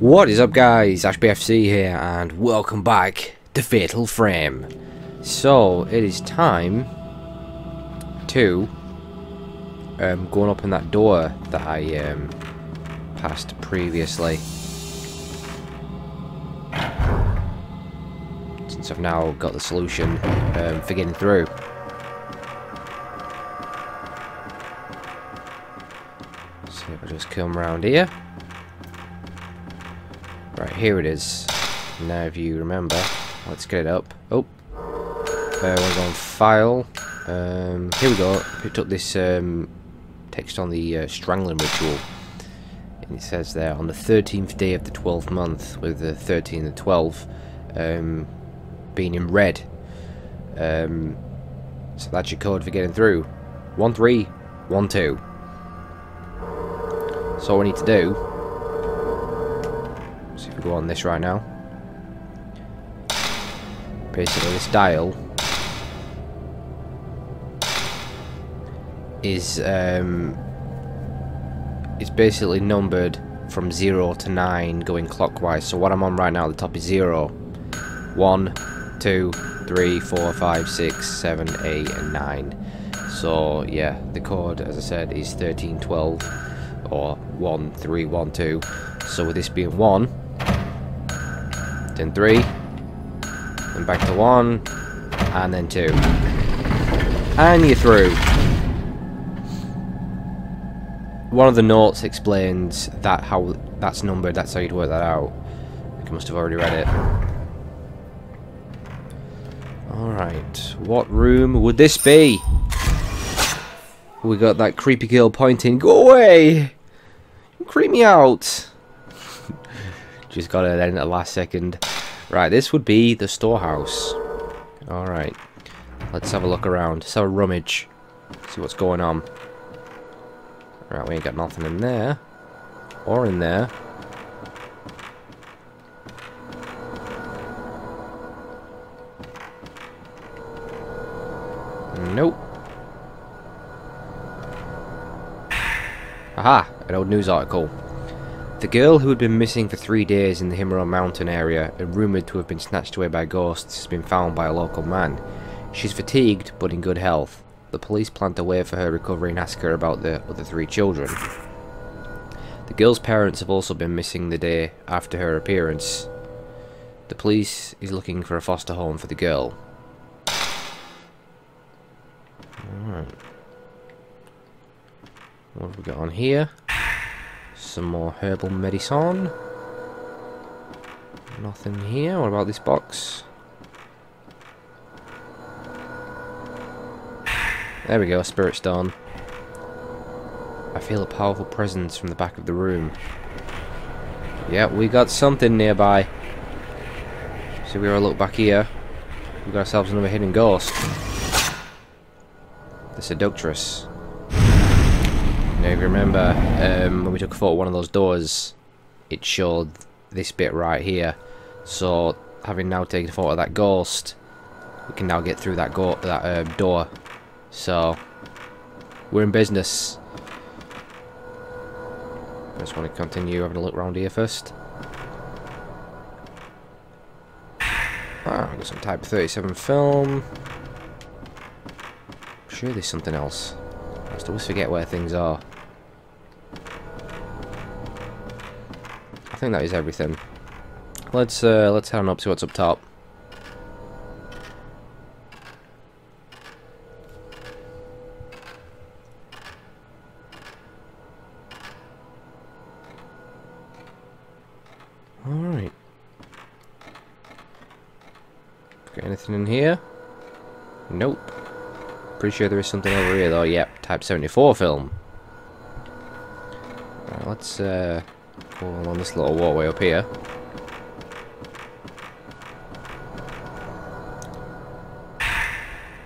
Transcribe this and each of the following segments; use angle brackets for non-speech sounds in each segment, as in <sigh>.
What is up guys, Ashbfc here and welcome back to Fatal Frame. So, it is time to um, going up in that door that I um, passed previously. Since I've now got the solution um, for getting through. So if I just come around here. Right, here it is. Now if you remember, let's get it up. Oh, uh, we're going file. Um, here we go. Picked up this um, text on the uh, strangling ritual. And it says there, on the 13th day of the 12th month, with the 13 and the 12 um, being in red. Um, so that's your code for getting through. 1312. So all we need to do Go on this right now. Basically, this dial is um, is basically numbered from 0 to 9 going clockwise. So what I'm on right now at the top is 0, 1, 2, 3, 4, 5, 6, 7, 8 and 9. So yeah, the code as I said is 1312 or 1312. So with this being 1, then 3, then back to 1, and then 2. And you're through. One of the notes explains that how that's numbered, that's how you'd work that out. I must have already read it. Alright, what room would this be? We got that creepy girl pointing, go away! Creep me out! Just got it then at the last second. Right, this would be the storehouse. Alright. Let's have a look around. Let's have a rummage. See what's going on. Right, we ain't got nothing in there. Or in there. Nope. Aha! An old news article. The girl who had been missing for three days in the Himuro mountain area and rumoured to have been snatched away by ghosts has been found by a local man. She's fatigued but in good health. The police plan to wait for her recovery and ask her about the other three children. The girl's parents have also been missing the day after her appearance. The police is looking for a foster home for the girl. Alright. What have we got on here? Some more herbal medicine. Nothing here. What about this box? There we go, spirit stone. I feel a powerful presence from the back of the room. Yeah, we got something nearby. So we are a look back here. We got ourselves another hidden ghost. The seductress. Now, if you remember, um, when we took a photo of one of those doors, it showed this bit right here. So, having now taken a photo of that ghost, we can now get through that go that uh, door. So, we're in business. I just want to continue having a look around here first. Ah, got some Type 37 film. I'm sure there's something else. I always forget where things are. I think that is everything. Let's uh, let's head on up see what's up top. Alright. Got anything in here? Nope. Pretty sure there is something over here though. Yep, Type 74 film. Right, let's uh, along this little walkway up here.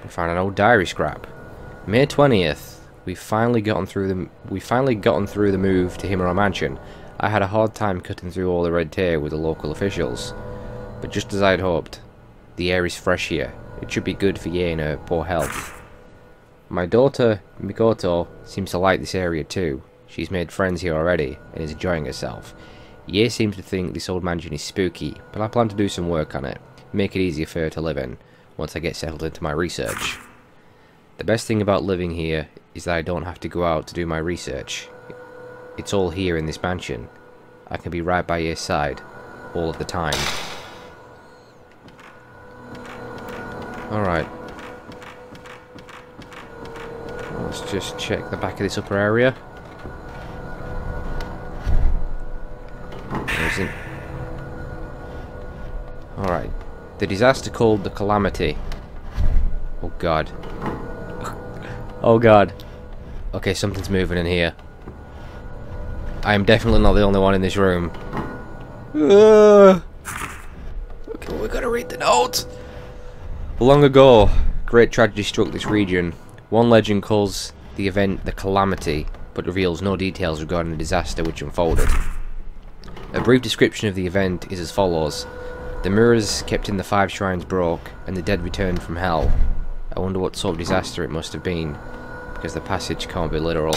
We found an old diary scrap. May 20th. We finally gotten through the we finally gotten through the move to Himuro Mansion. I had a hard time cutting through all the red tape with the local officials. But just as I'd hoped, the air is fresh here. It should be good for Yae and her poor health. My daughter, Mikoto, seems to like this area too. She's made friends here already and is enjoying herself. Yae seems to think this old mansion is spooky, but I plan to do some work on it, make it easier for her to live in, once I get settled into my research. The best thing about living here is that I don't have to go out to do my research. It's all here in this mansion. I can be right by your side, all of the time. Alright. Let's just check the back of this upper area. Isn't. Alright. The disaster called the Calamity. Oh god. oh god. Okay, something's moving in here. I am definitely not the only one in this room. Uh, okay, we gotta read the note. Long ago, great tragedy struck this region. One legend calls the event the Calamity, but reveals no details regarding the disaster which unfolded. A brief description of the event is as follows. The mirrors kept in the five shrines broke, and the dead returned from hell. I wonder what sort of disaster it must have been, because the passage can't be literal.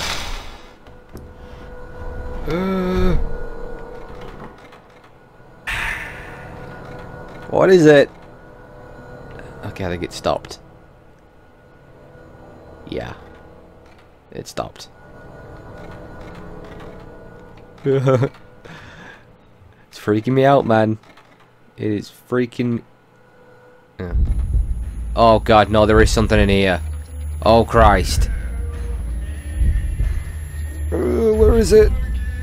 Uh, what is it? Okay, I think it stopped. Yeah. It stopped. <laughs> it's freaking me out, man. It is freaking... Yeah. Oh god, no, there is something in here. Oh Christ. Uh, where is it?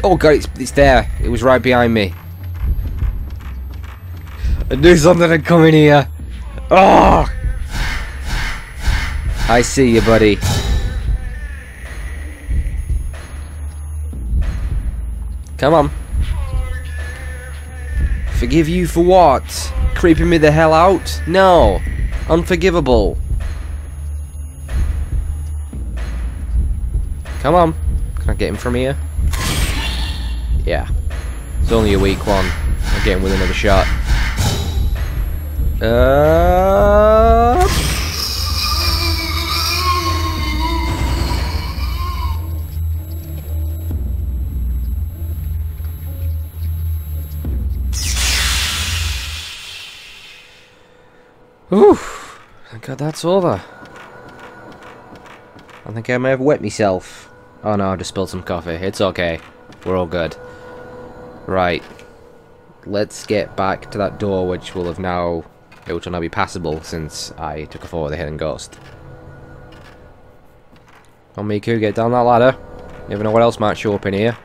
Oh god, it's, it's there. It was right behind me. I knew something had come in here. Oh! I see you, buddy. Come on. Forgive you for what? Creeping me the hell out? No. Unforgivable. Come on. Can I get him from here? Yeah. It's only a weak one. I'll get him with another shot. Uh... Ooh, thank God that's over. I think I may have wet myself. Oh no, I just spilled some coffee. It's okay. We're all good. Right. Let's get back to that door which will have now which will now be passable since I took a fall with the hidden ghost. On, Miku, get down that ladder. Never know what else might show up in here.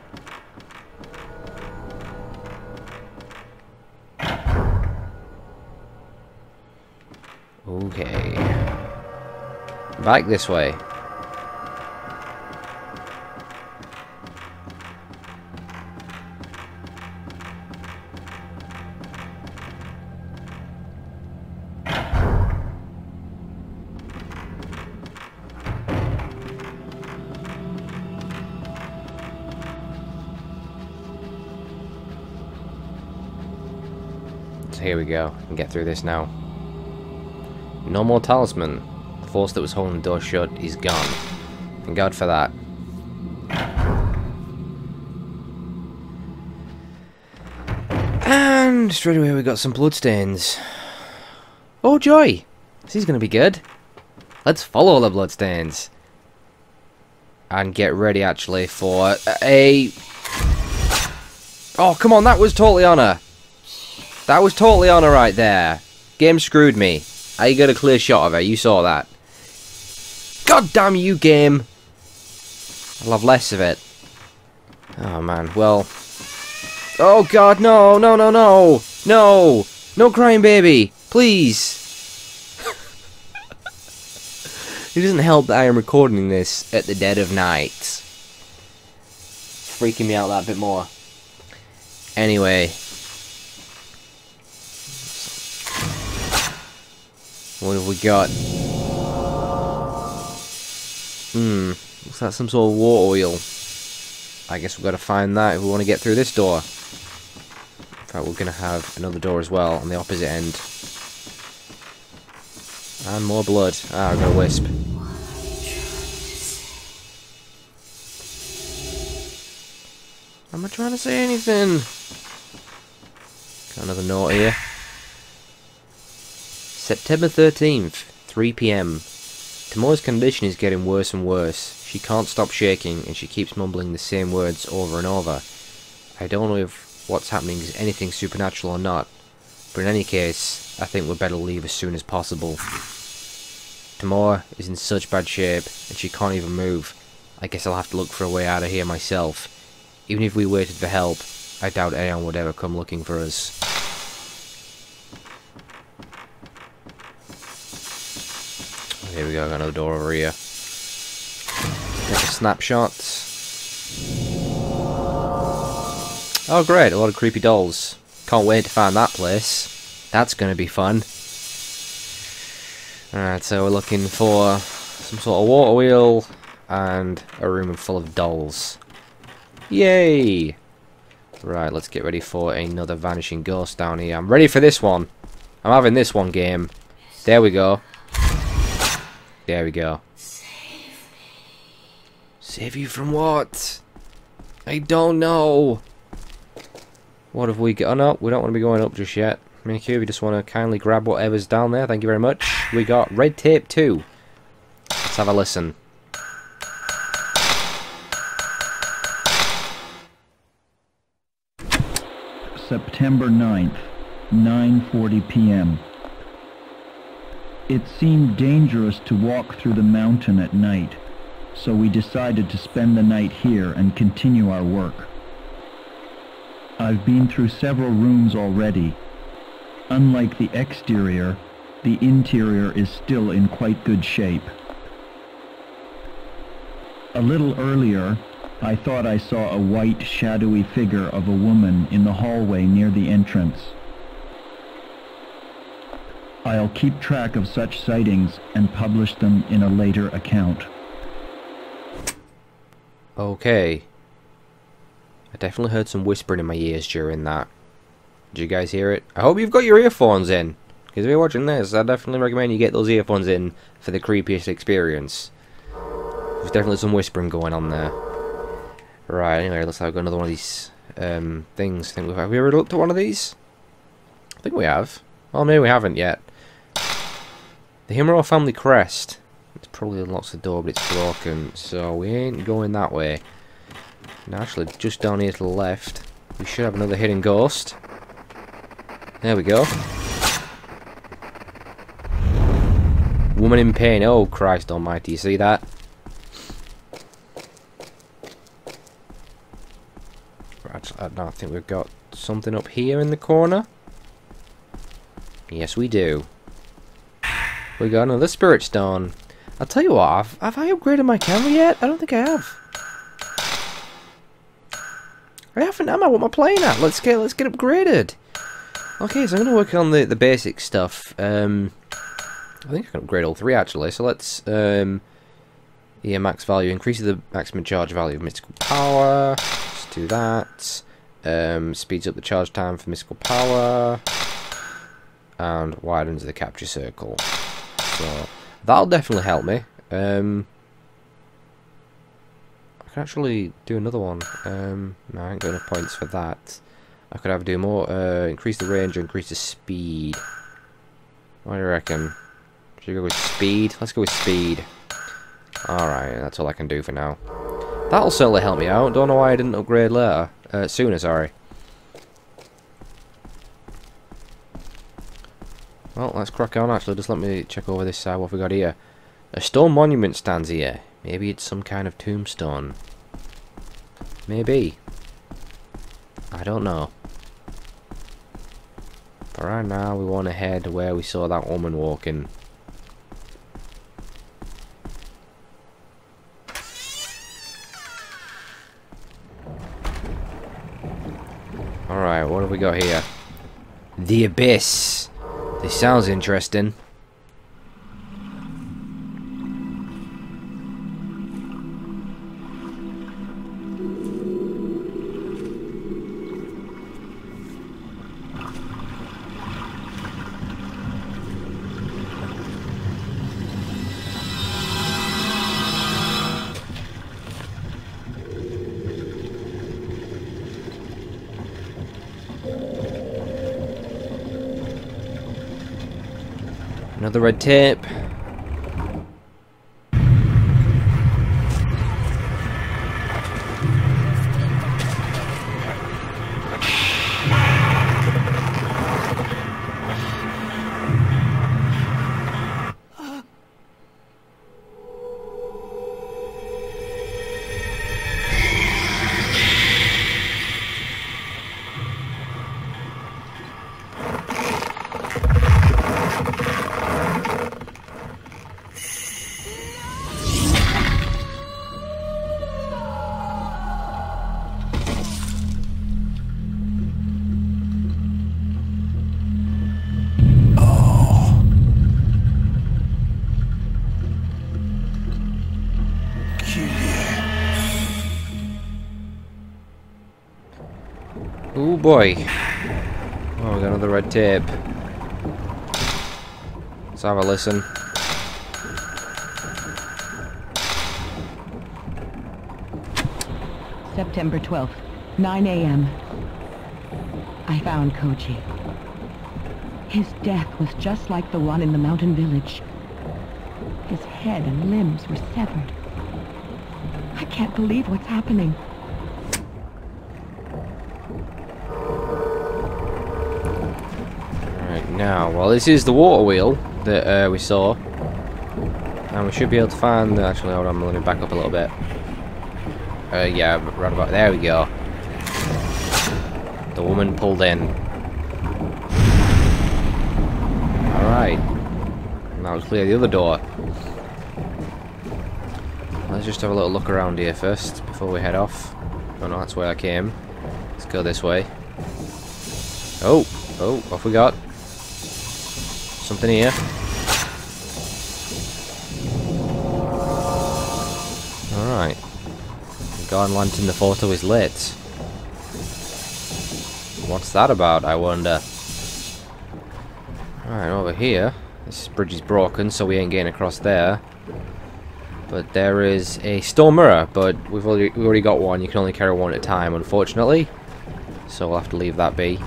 Back this way. So here we go. and get through this now. No more talisman. Force that was holding the door shut is gone. Thank God for that. And straight away we got some bloodstains. Oh joy! This is going to be good. Let's follow the bloodstains. And get ready actually for a... Oh come on, that was totally on her. That was totally on her right there. Game screwed me. I got a clear shot of her. You saw that. God damn you, game. I'll have less of it. Oh, man. Well. Oh, God. No, no, no, no. No. No crying baby. Please. <laughs> it doesn't help that I am recording this at the dead of night. It's freaking me out that bit more. Anyway. What have we got? Hmm. Looks like some sort of water wheel. I guess we've got to find that if we want to get through this door. In fact, we're going to have another door as well on the opposite end. And more blood. Ah, I've got a wisp. Am I trying to say anything? Got another note here. September 13th, 3pm. Tomoe's condition is getting worse and worse. She can't stop shaking and she keeps mumbling the same words over and over. I don't know if what's happening is anything supernatural or not, but in any case, I think we'd better leave as soon as possible. Tomoe is in such bad shape and she can't even move. I guess I'll have to look for a way out of here myself. Even if we waited for help, I doubt anyone would ever come looking for us. Here we go, got another door over here. Take a snapshot. Oh great, a lot of creepy dolls. Can't wait to find that place. That's gonna be fun. Alright, so we're looking for some sort of water wheel and a room full of dolls. Yay! Right, let's get ready for another Vanishing Ghost down here. I'm ready for this one. I'm having this one game. There we go. There we go. Save Save you from what? I don't know. What have we got? Oh no, we don't want to be going up just yet. Minikube, we just want to kindly grab whatever's down there. Thank you very much. We got Red Tape too. Let's have a listen. September 9th, 9.40 p.m. It seemed dangerous to walk through the mountain at night, so we decided to spend the night here and continue our work. I've been through several rooms already. Unlike the exterior, the interior is still in quite good shape. A little earlier, I thought I saw a white, shadowy figure of a woman in the hallway near the entrance. I'll keep track of such sightings and publish them in a later account. Okay. I definitely heard some whispering in my ears during that. Did you guys hear it? I hope you've got your earphones in. Because if you're watching this, I definitely recommend you get those earphones in for the creepiest experience. There's definitely some whispering going on there. Right, anyway, let's have another one of these um, things. Think we've, have we ever looked at one of these? I think we have. Well, maybe we haven't yet. The Himuro family crest. It's probably unlocks the door, but it's broken, so we ain't going that way. actually, just down here to the left, we should have another hidden ghost. There we go. Woman in pain. Oh, Christ almighty. You see that? I think we've got something up here in the corner. Yes, we do. We got another spirit stone. I'll tell you what, have, have I upgraded my camera yet? I don't think I have. I haven't, am I? What am I playing at? Let's get let's get upgraded. Okay, so I'm gonna work on the, the basic stuff. Um I think I can upgrade all three actually, so let's um yeah, max value, increases the maximum charge value of mystical power. Let's do that. Um speeds up the charge time for mystical power. And widens the capture circle. So that'll definitely help me. Um, I can actually do another one. Um, no, I ain't got enough points for that. I could have do more. Uh, increase the range or increase the speed. What do you reckon? Should we go with speed? Let's go with speed. Alright, that's all I can do for now. That'll certainly help me out. Don't know why I didn't upgrade later. Uh, sooner, sorry. Well, let's crack on actually. Just let me check over this side what we got here. A stone monument stands here. Maybe it's some kind of tombstone. Maybe. I don't know. But right now we want to head where we saw that woman walking. Alright, what have we got here? The Abyss. This sounds interesting. Another red tape. Boy. Oh, we got another red tape. Let's have a listen. September 12th, 9 a.m. I found Koji. His death was just like the one in the mountain village. His head and limbs were severed. I can't believe what's happening. Now, well this is the water wheel that uh, we saw. And we should be able to find, actually hold on, let me back up a little bit. Uh, yeah, right about, there we go. The woman pulled in. Alright. Now let's clear the other door. Let's just have a little look around here first, before we head off. Oh no, that's where I came. Let's go this way. Oh, oh, off we got. Something here. Alright. The Garden Lantern, the photo is lit. What's that about, I wonder? Alright, over here. This bridge is broken, so we ain't getting across there. But there is a stone mirror, but we've already, we've already got one. You can only carry one at a time, unfortunately. So we'll have to leave that be.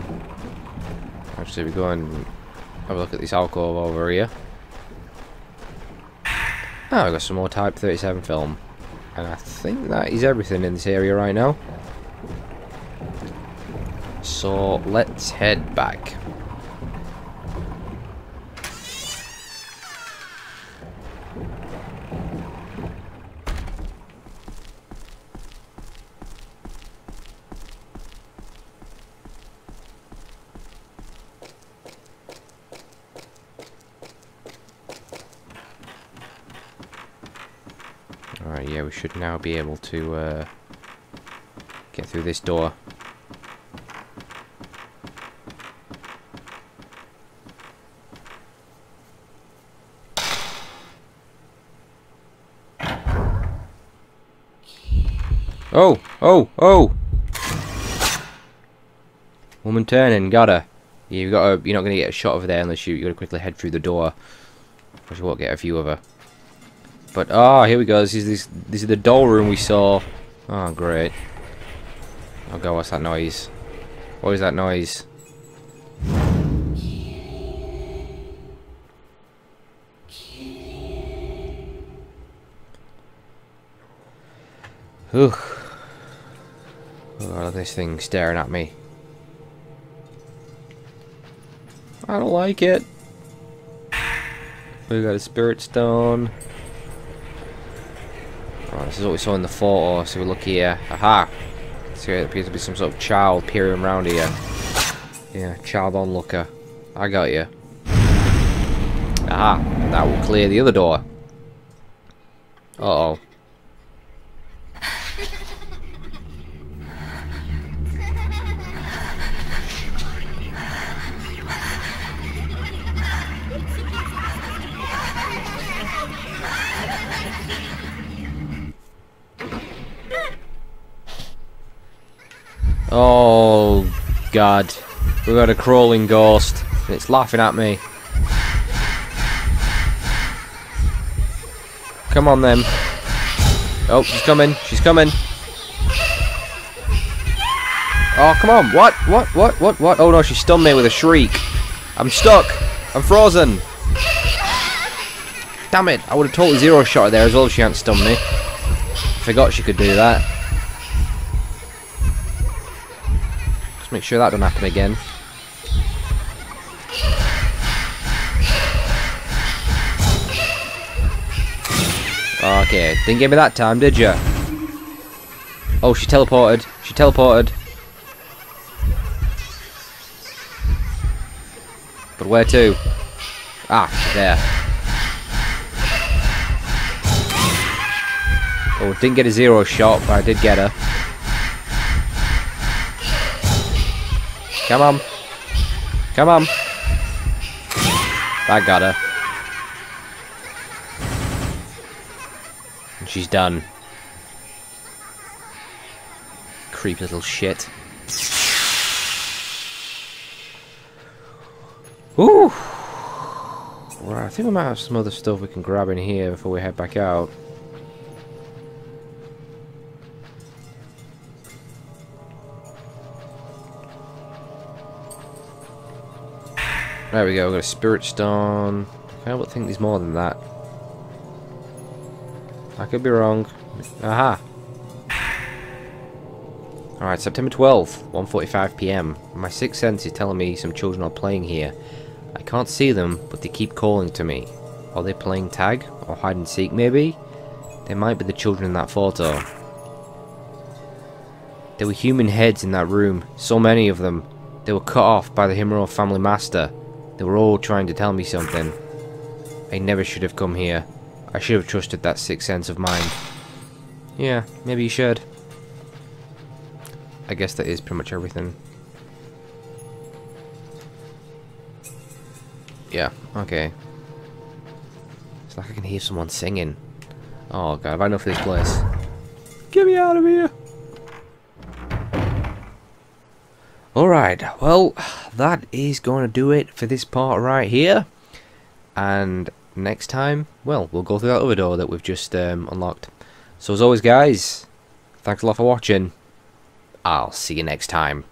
Actually, we go and have a look at this alcove over here. Ah, oh, we got some more Type 37 film. And I think that is everything in this area right now. So, let's head back. Alright, yeah, we should now be able to uh, get through this door. Oh, oh, oh! Woman turning, got her. You've got to, you're not going to get a shot of her there unless you, you've got to quickly head through the door. Or you won't get a view of her. But ah, oh, here we go. This is this this is the doll room we saw. Oh, great. Oh god, what's that noise? What is that noise? Ugh. Oh, this thing staring at me. I don't like it. We got a spirit stone. Oh, this is what we saw in the photo. So we look here. Aha! So it appears to be some sort of child peering around here. Yeah, child onlooker. I got you. Aha! That will clear the other door. Uh oh. Oh, God. We've got a crawling ghost. It's laughing at me. Come on, then. Oh, she's coming. She's coming. Oh, come on. What? What? What? What? What? Oh, no, she stunned me with a shriek. I'm stuck. I'm frozen. Damn it! I would have totally zero shot her there as well if she hadn't stunned me. Forgot she could do that. Make sure that don't happen again. Okay, didn't get me that time, did you? Oh, she teleported. She teleported. But where to? Ah, there. Oh, didn't get a zero shot, but I did get her. Come on. Come on. I got her. She's done. Creep little shit. Ooh. Right, I think we might have some other stuff we can grab in here before we head back out. There we go, we've got a spirit stone. I don't think there's more than that. I could be wrong. Aha! Alright, September 12th, 1.45pm. My sixth sense is telling me some children are playing here. I can't see them, but they keep calling to me. Are they playing tag? Or hide and seek, maybe? They might be the children in that photo. There were human heads in that room, so many of them. They were cut off by the Himuro family master. They were all trying to tell me something. I never should have come here. I should have trusted that sixth sense of mine. Yeah, maybe you should. I guess that is pretty much everything. Yeah, okay. It's like I can hear someone singing. Oh god, have I enough for this place? Get me out of here! Alright, well, that is going to do it for this part right here. And next time, well, we'll go through that other door that we've just um, unlocked. So as always, guys, thanks a lot for watching. I'll see you next time.